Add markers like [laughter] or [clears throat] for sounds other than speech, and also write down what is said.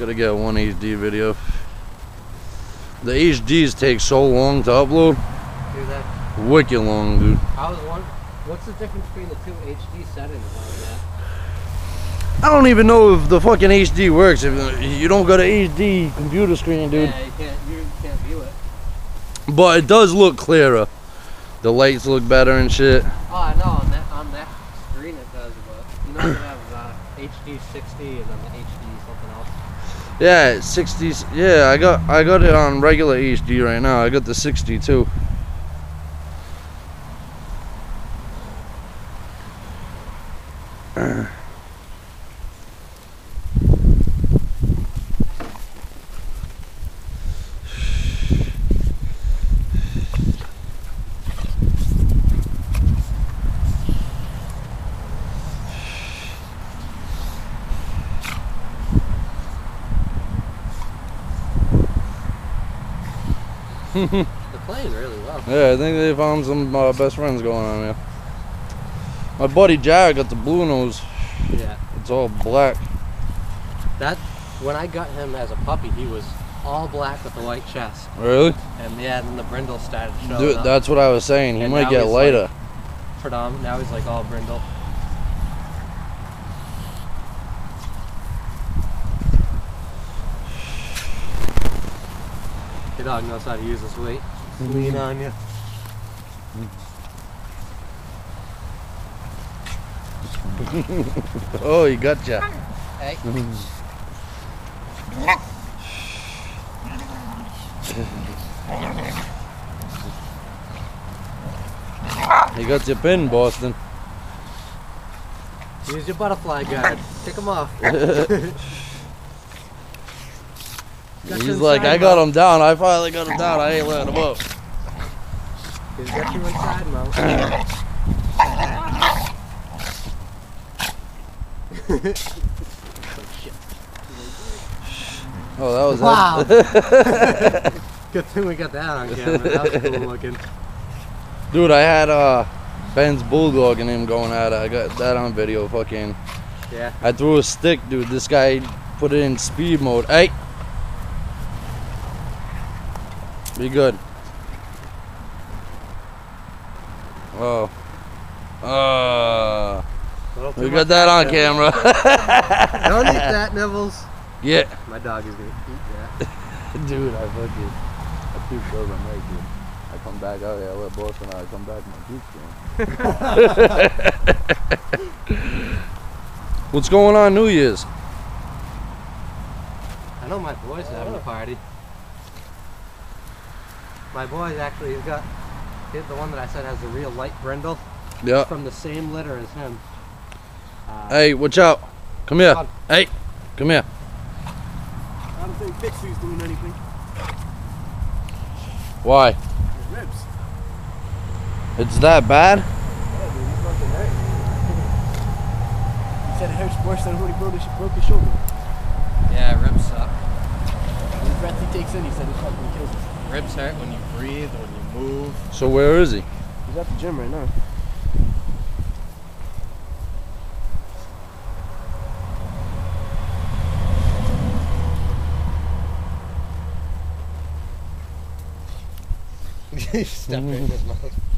Gotta get one HD video. The HDs take so long to upload. Do that. Wicked long, dude. I was wondering, what's the difference between the two HD settings on that? I don't even know if the fucking HD works. If you don't got an HD computer screen, dude. Yeah, you can't, you can't view it. But it does look clearer. The lights look better and shit. Oh, I know, on that, on that screen it does, but you know you have uh, HD 60 and then the HD something else. Yeah, 60s. Yeah, I got I got it on regular HD right now. I got the 62. [clears throat] [laughs] They're playing really well. Yeah, I think they found some uh, best friends going on here. My buddy Jared got the blue nose. Yeah. It's all black. That, when I got him as a puppy, he was all black with a white chest. Really? And yeah, then the brindle started showing Dude, up. that's what I was saying. He And might get lighter. Predom- now he's like all brindle. Your dog knows how to use his weight. Lean on mm-hmm. oh, you. oh, he got ya. Hey. He got your pin, Boston. Use your butterfly guard. Kick him off. [laughs] Got He's like, I got him down. I finally got him down. I ain't letting him up. He's got you inside mount. [clears throat] [laughs] Oh, that was Wow. [laughs] Good thing we got that on camera. That was cool [laughs] looking. Dude, I had uh, Ben's bulldog and him going at it. I got that on video. Fucking, Yeah. I threw a stick, dude. This guy put it in speed mode. Hey, be good. Oh, uh, we got that on action. camera. Don't eat [laughs] that, Nibbles. yeah, My dog is gonna eat that. [laughs] dude. I fucking, I keep building right, dude. I come back out here. I let Boston out. I come back my beach game. [laughs] What's going on New Year's? I know my boy's are having a party. My boy's actually he's got he's the one that I said has the real light brindle Yeah. from the same litter as him. Uh, Hey, watch out. Come here. Come on. Hey, come here. I don't think Bixby's doing anything. Why? His ribs. It's that bad? Yeah, dude, he's fucking hurt. he said it hurts worse than when he broke his, broke his shoulder. yeah, ribs suck. The breath he takes in, he said it fucking kills him. Ribs hurt when you breathe, when you move. So where is he? He's at the gym right now. [laughs] Step in his mouth.